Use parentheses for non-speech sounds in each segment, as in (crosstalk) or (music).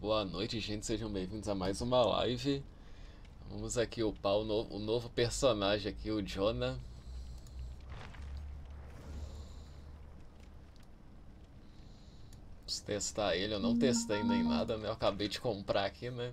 Boa noite, gente. Sejam bem-vindos a mais uma live. Vamos aqui upar o novo, o novo personagem aqui, o Jonah. Vamos testar ele. Eu não testei nem nada, né? Eu acabei de comprar aqui, né?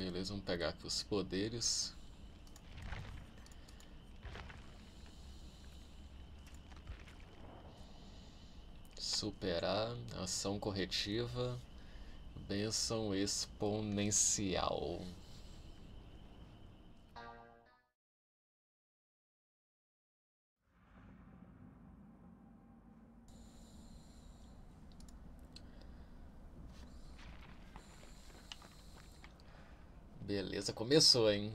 Beleza, vamos pegar aqui os poderes. Superar, ação corretiva, benção exponencial. Beleza, começou, hein?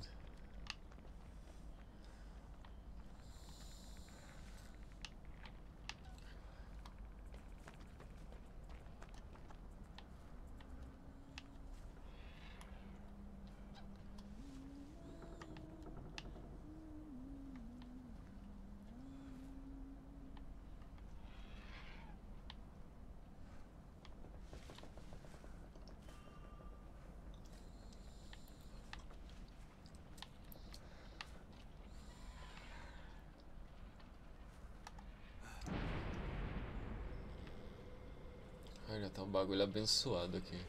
Ai, já tá um bagulho abençoado aqui.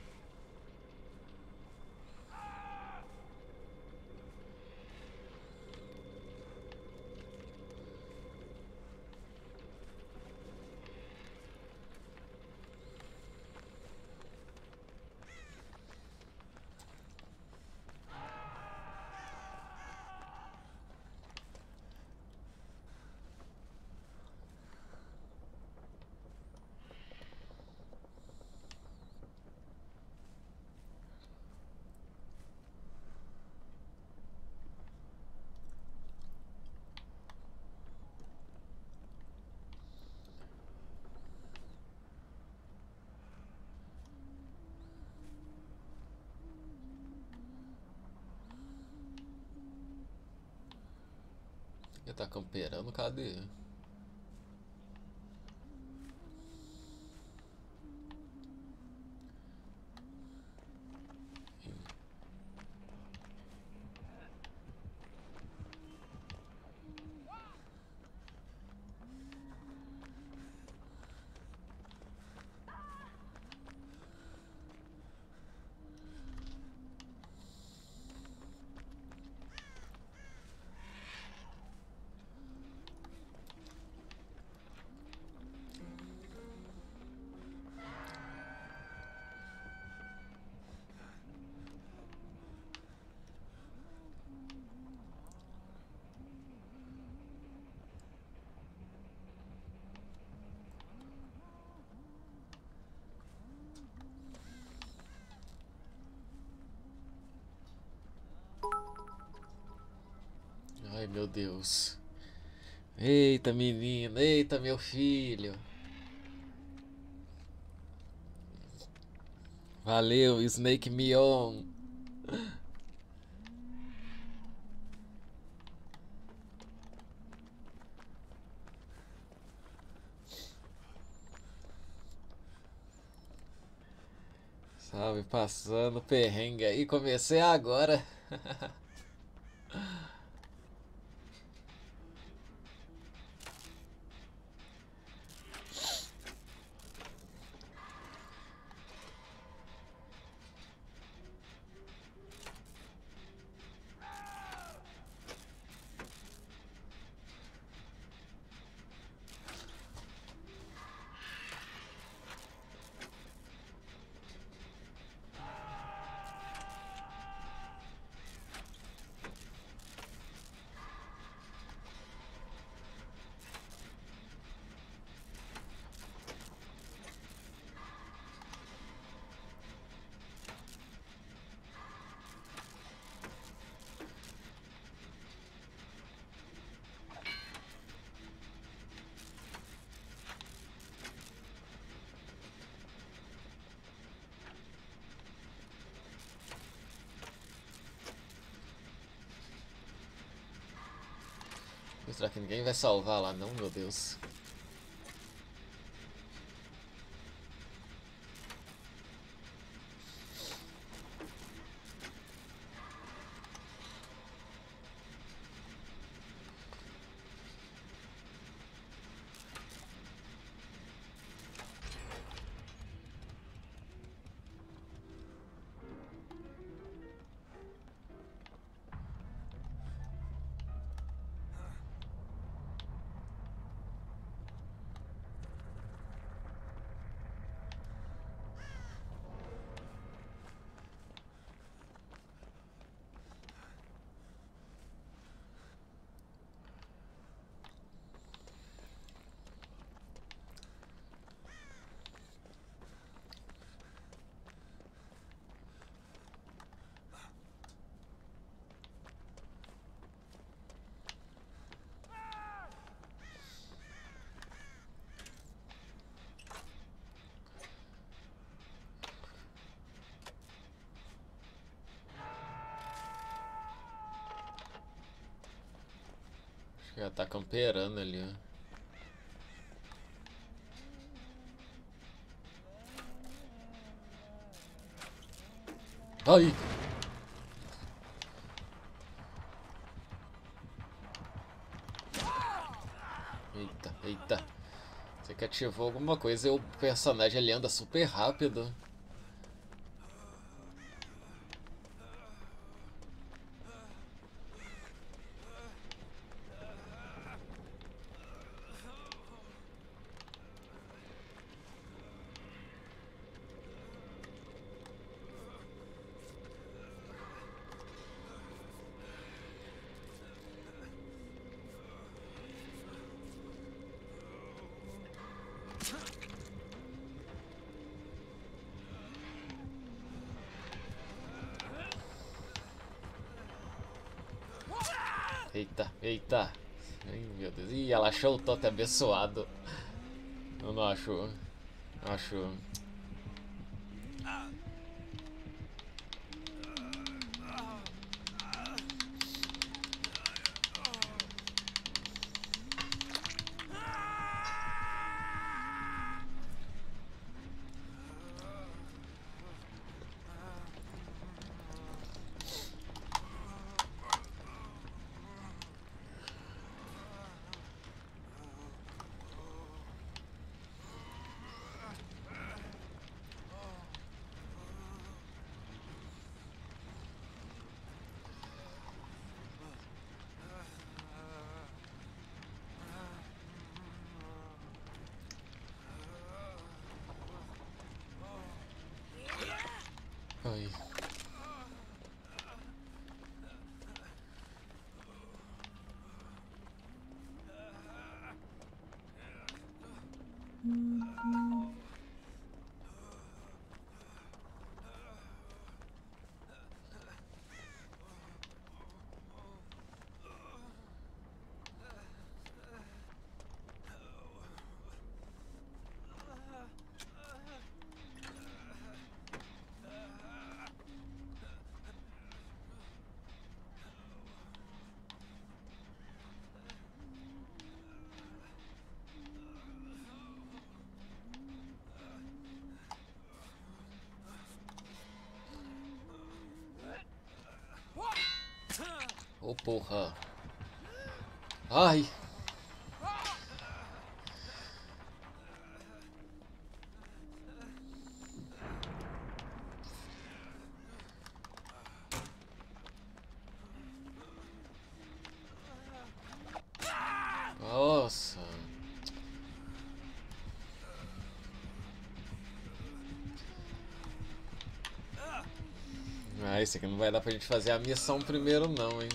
Ele camperando, cadê? Ai meu Deus. Eita menina, eita meu filho. Valeu, Snake Mion. Salve, passando perrengue aí, comecei agora. (laughs) Será que ninguém vai salvar lá não, meu Deus? Já tá camperando ali, ó. Ai! Eita, eita. Você que ativou alguma coisa e o personagem ali anda super rápido. Eita, eita. Ai, meu Deus. Ih, ela achou o totem abençoado. Eu não acho. Acho. Ai. Ô oh, porra. Ai. Esse aqui não vai dar pra gente fazer a missão primeiro não, hein.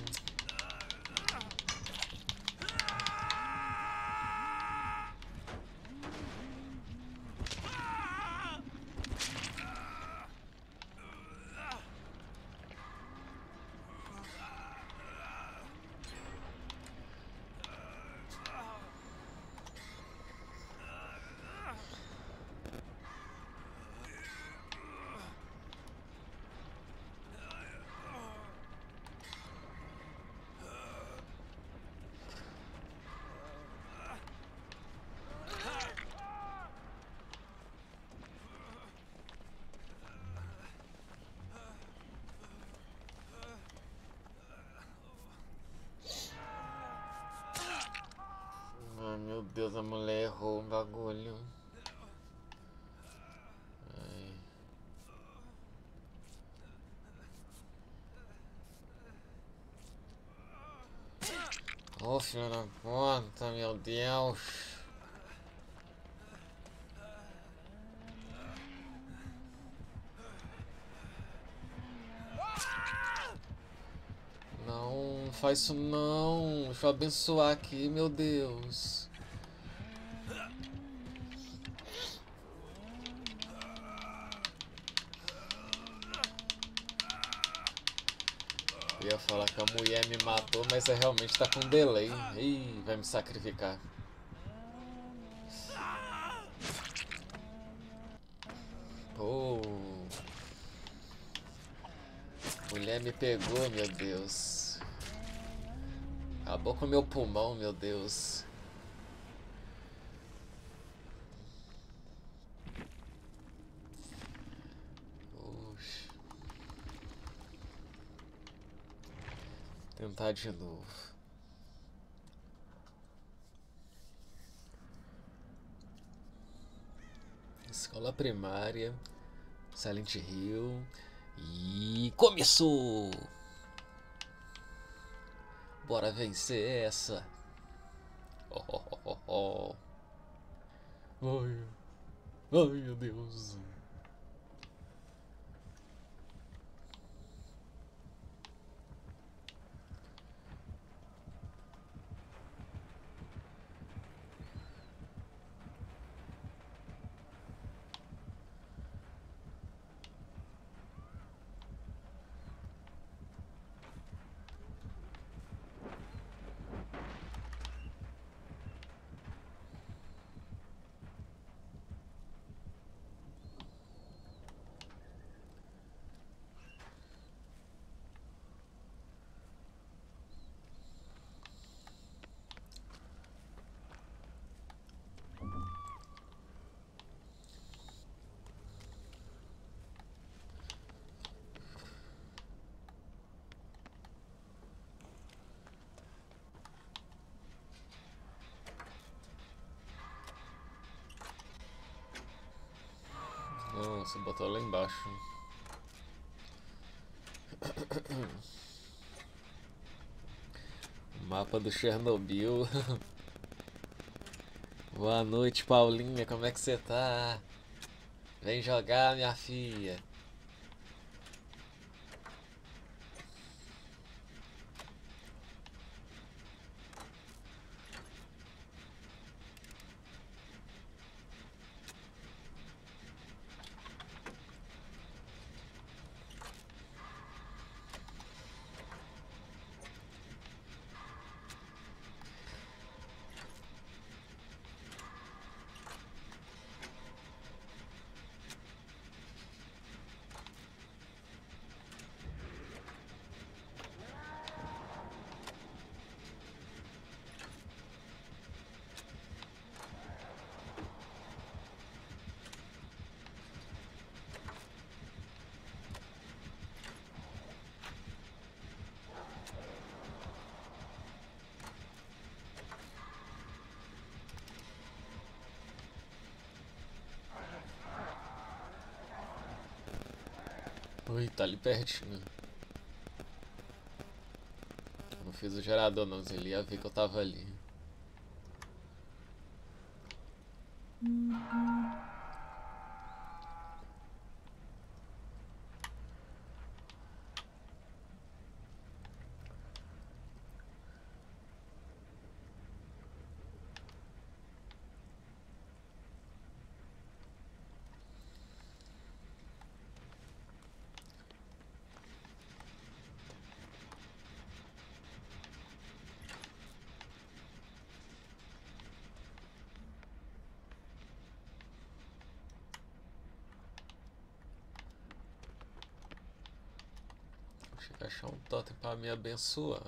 Deus, a mulher errou um bagulho. Ai. Oh, filho da puta, meu Deus. Não, faz isso não. Deixa eu abençoar aqui, meu Deus. Que a mulher me matou, mas é realmente tá com delay. Ih, vai me sacrificar. Oh. Mulher me pegou, meu Deus. Acabou com meu pulmão, meu Deus. Tentar de novo. Escola primária, Silent Hill e começou! Bora vencer essa! Oh, oh, oh, oh. Ai, ai meu Deus! Nossa, botou lá embaixo. (coughs) Mapa do Chernobyl. (laughs) Boa noite, Paulinha. Como é que você tá? Vem jogar, minha filha. Ui, tá ali pertinho. Não fiz o gerador não, ele ia ver que eu tava ali. achar um totem para me abençoar.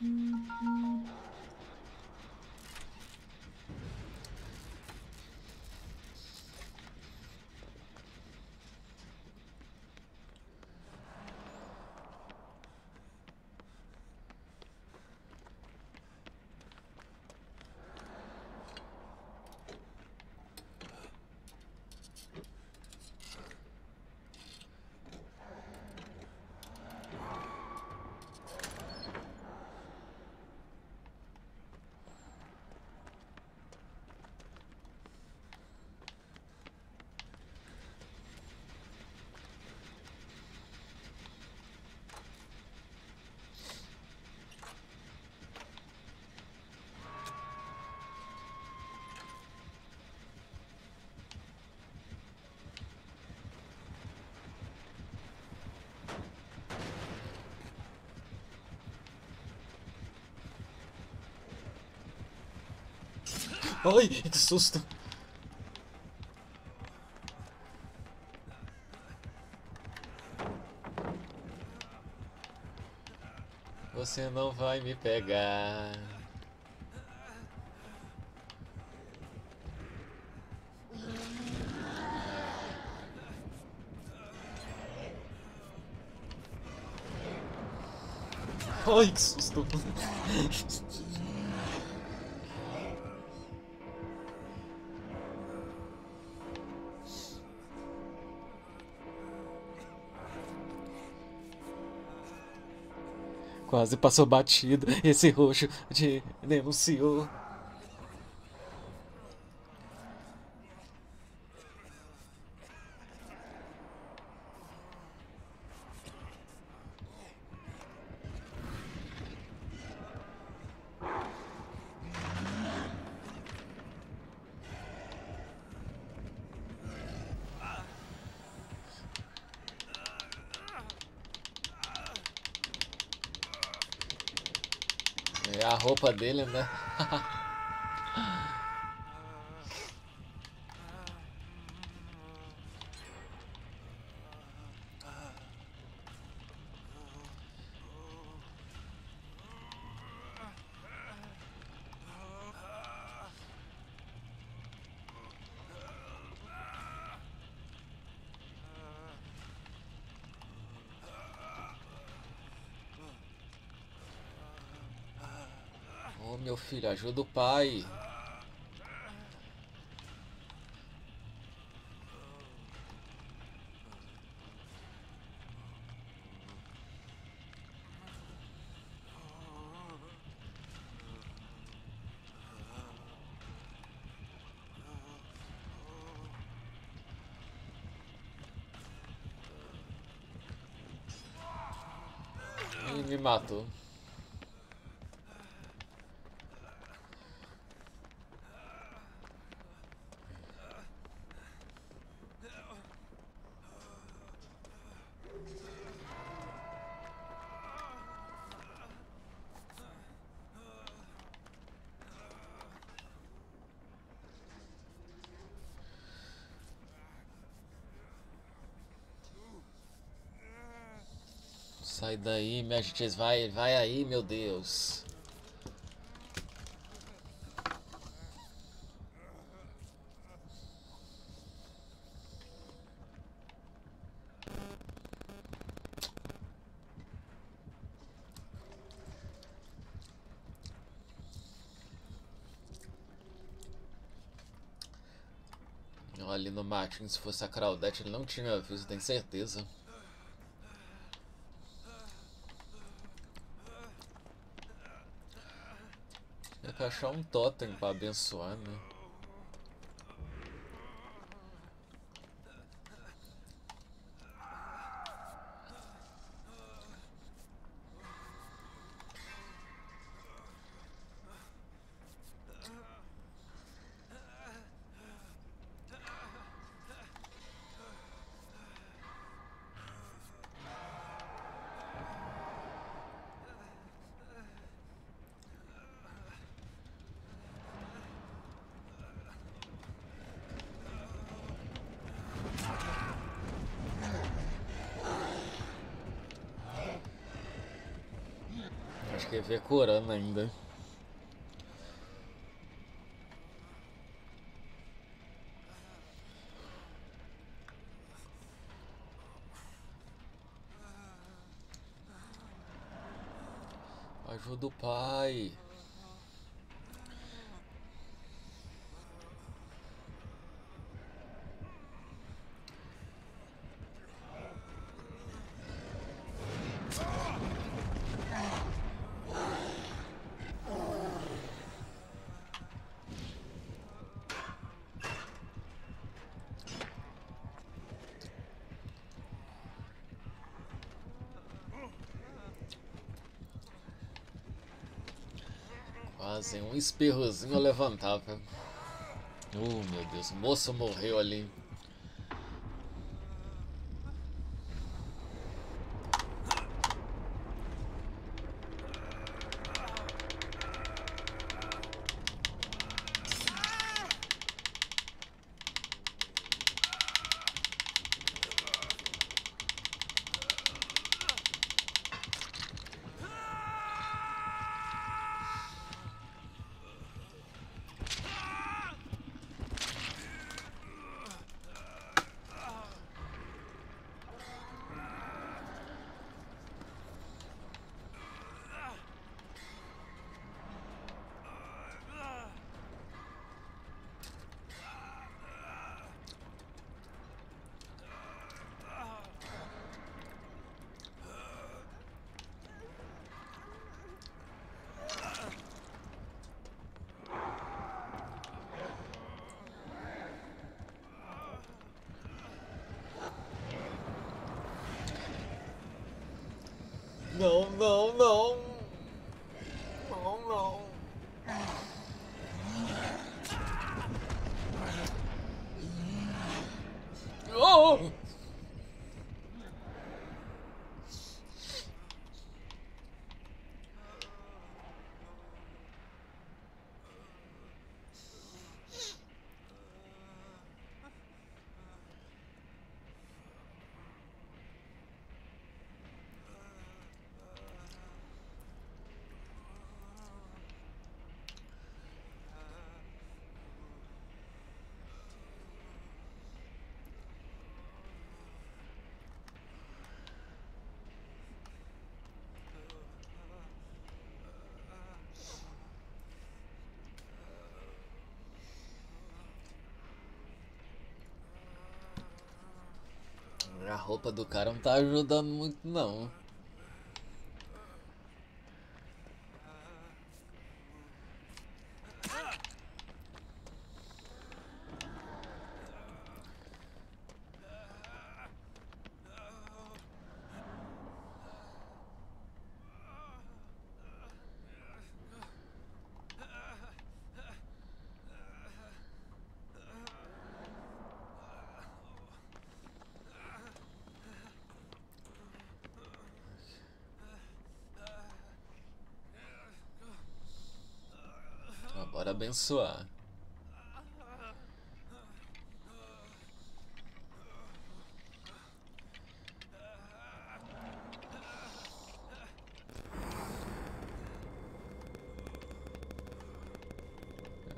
嗯嗯。Ai, que susto! Você não vai me pegar. Ai, que susto! (laughs) Quase passou batido. Esse roxo te denunciou. É a roupa dele, né? (laughs) meu filho, ajuda o pai. Ele me matou. Sai daí, minha gente. Vai, vai aí, meu Deus. Ali no Martin, se fosse a Claudette, ele não tinha visto, tenho certeza. Tinha que achar um totem pra abençoar, né? Ia ver curando ainda. Ajuda o pai. Quase um espirrozinho eu levantava. Oh meu Deus, o moço morreu ali. A roupa do cara não tá ajudando muito não. abençoar.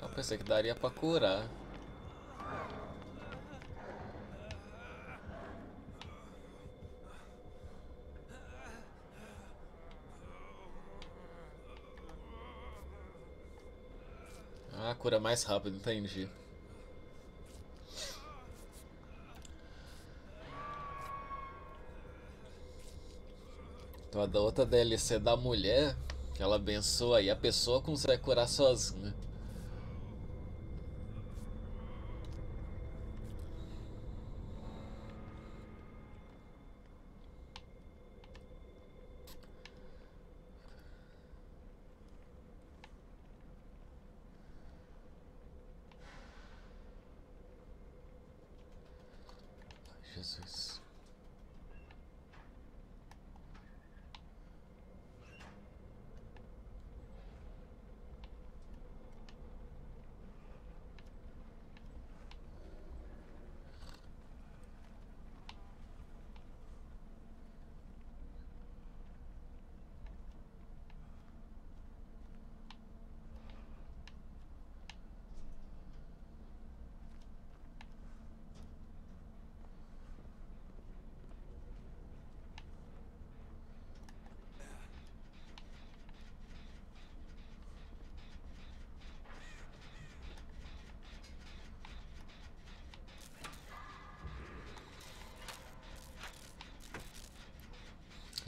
Eu pensei que daria pra curar. Cura mais rápido, entendi. Então a da outra DLC da mulher, que ela abençoa e a pessoa consegue curar sozinha. Jesus.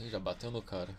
Ih, Já bateu no cara.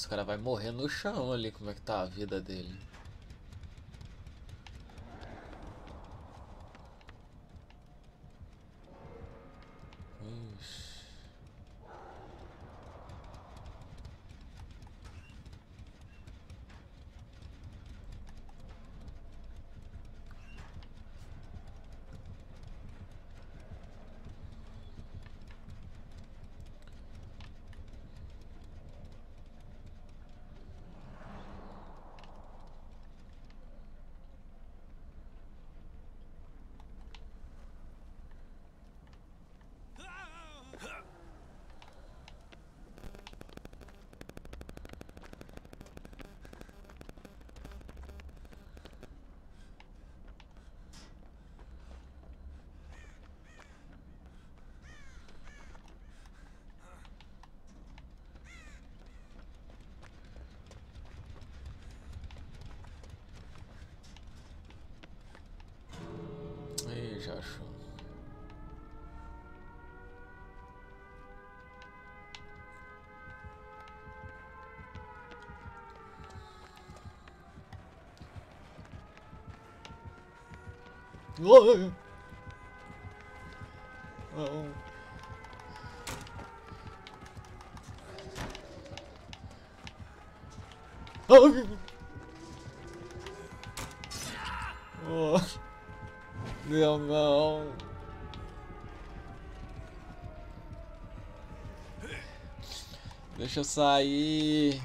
Nossa, o cara vai morrer no chão ali. Como é que tá a vida dele? Ih, já achou. Deixa eu sair.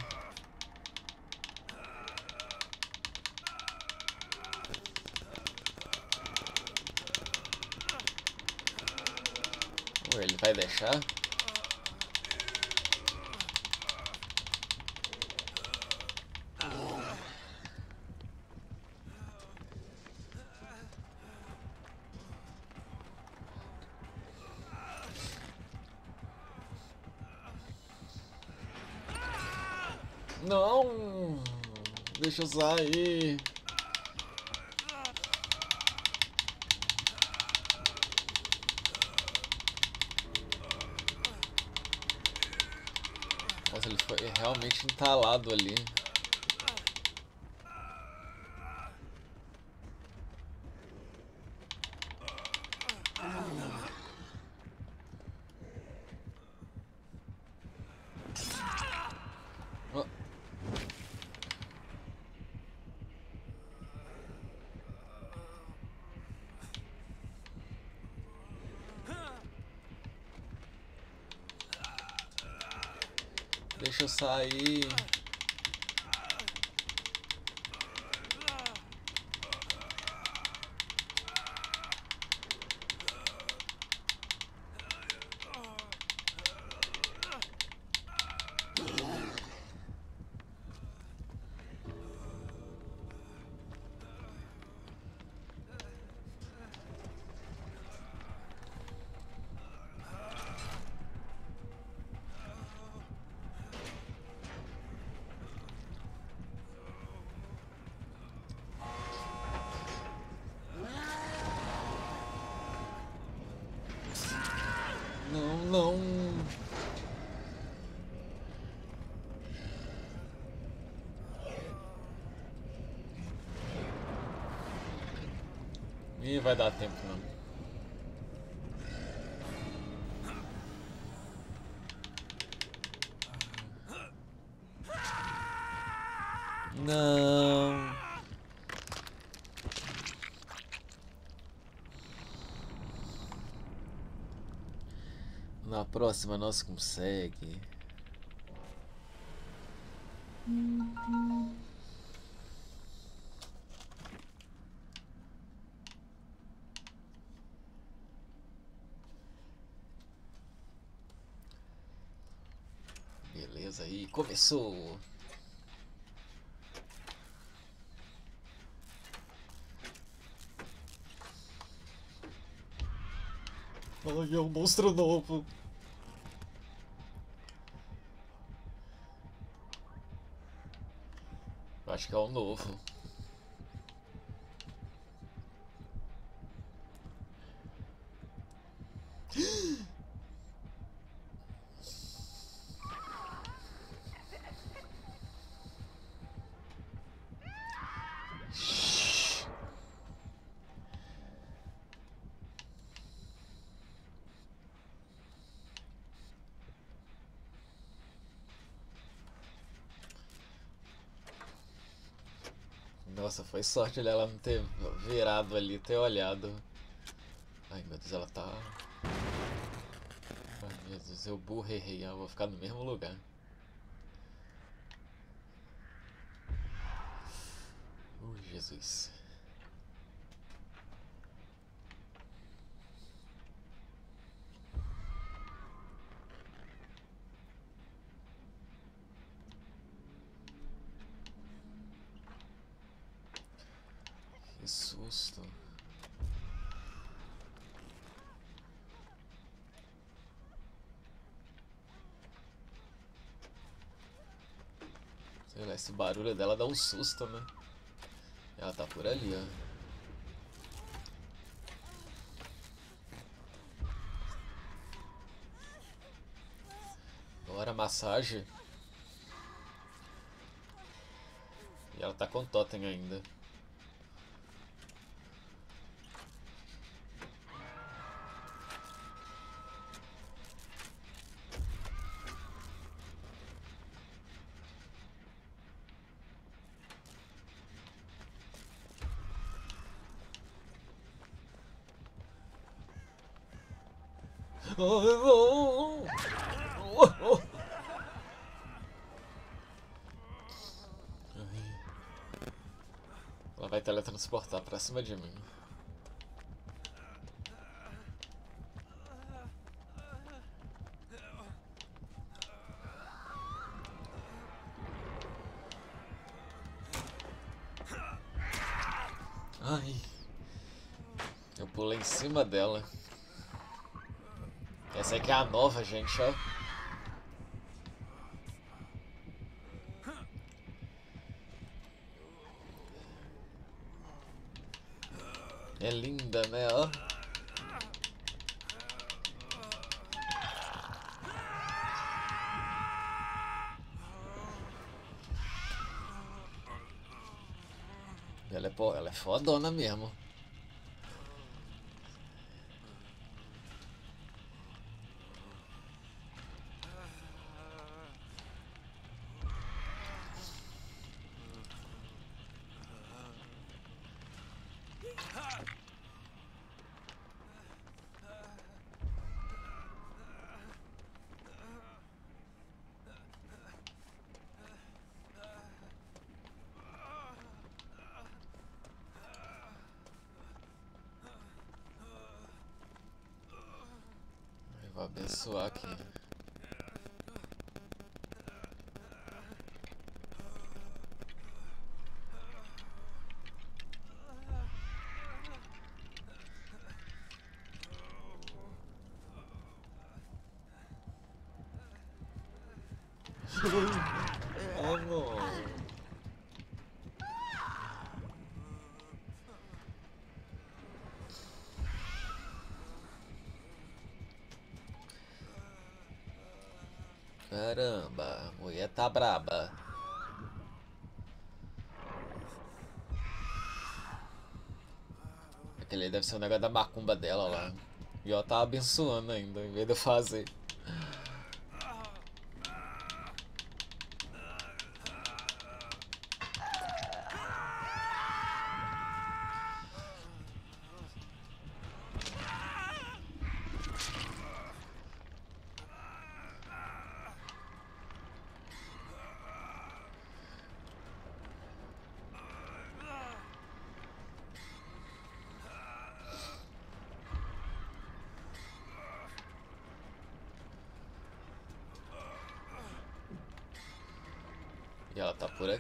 Não! Deixa eu sair. Nossa, ele foi realmente entalado ali. Deixa Não, não. Ih, vai dar tempo não. Não. Próxima nós consegue. Beleza aí, começou. Ai, é um monstro novo. Acho que é o novo. Nossa, foi sorte ela não ter virado ali, ter olhado. Ai meu Deus, ela tá. Ai meu Deus, eu burrei, eu vou ficar no mesmo lugar. Ui, Jesus. Que susto. Sei lá, esse barulho dela dá um susto, né? Ela tá por ali, ó. Bora, massagem. E ela tá com totem ainda. Vai teletransportar pra cima de mim. Ai. Eu pulei em cima dela. Essa aqui é a nova, gente, ó. Fodona mesmo. Abençoar aqui. (laughs) tá braba. Aquele deve ser o negócio da macumba dela lá. E ela tá abençoando ainda, em vez de eu fazer.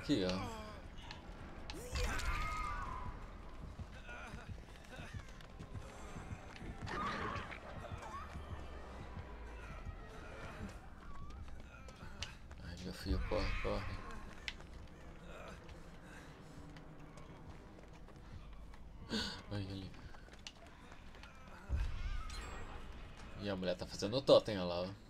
Aqui, ó. Ai, meu filho, corre, corre. Ai, ali. E a mulher tá fazendo o totem, olha lá, ó.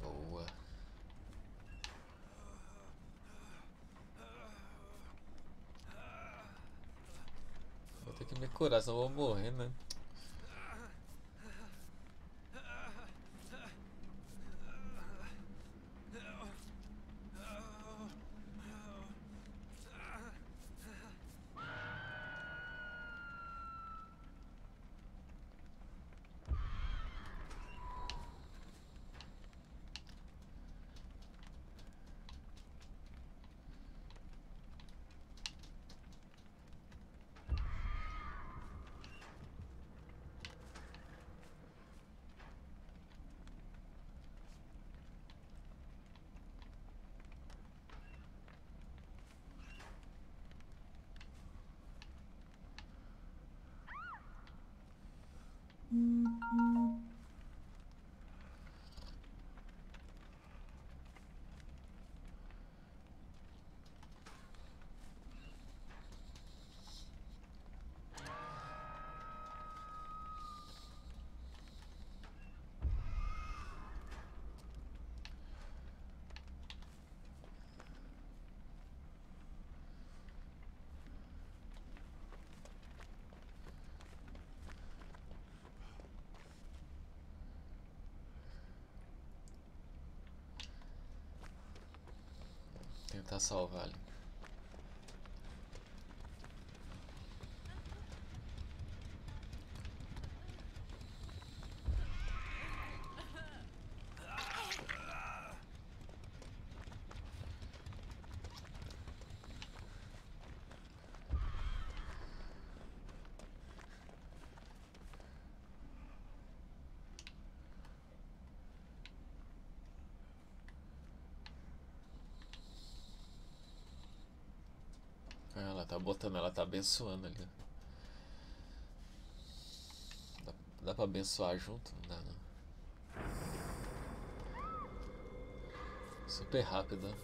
Boa. Vou eu vou morrer, né? Salvar ali. Ah, Ela tá botando, ela tá abençoando ali. Dá, dá pra abençoar junto? Não dá não. Super rápido. né?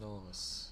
Enormous.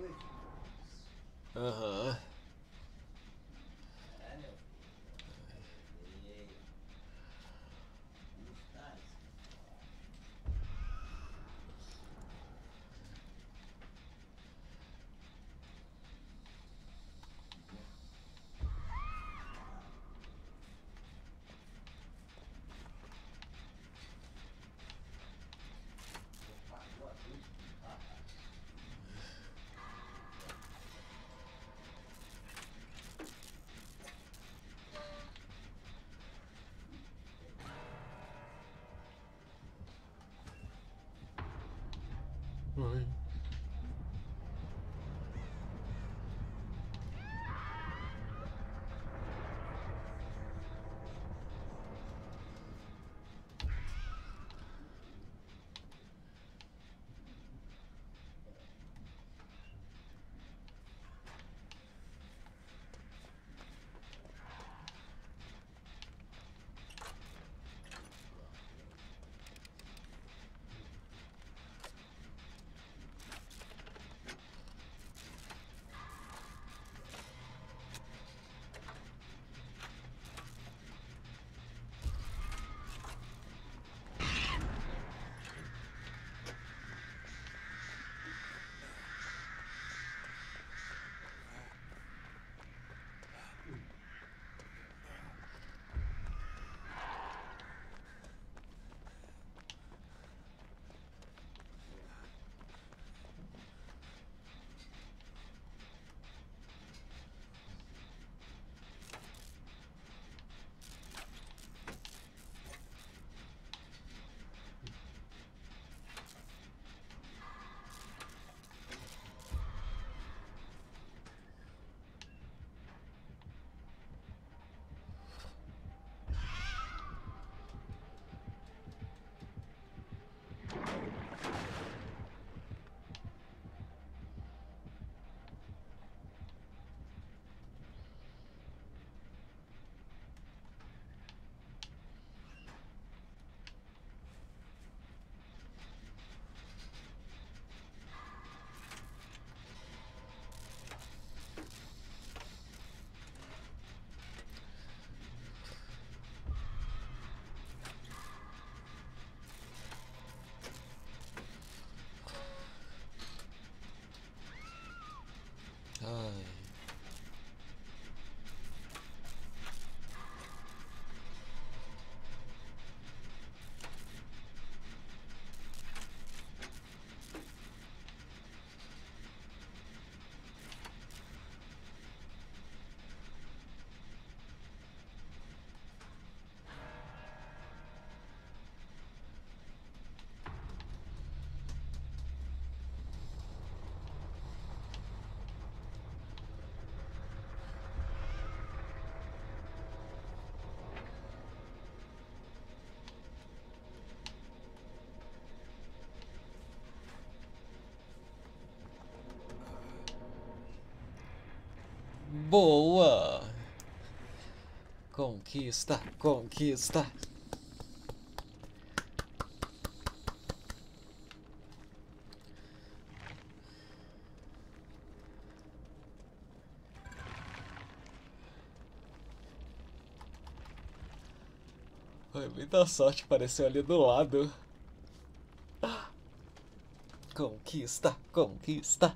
É a Right. Boa! Conquista, conquista. Foi muita sorte, apareceu ali do lado. Conquista, conquista.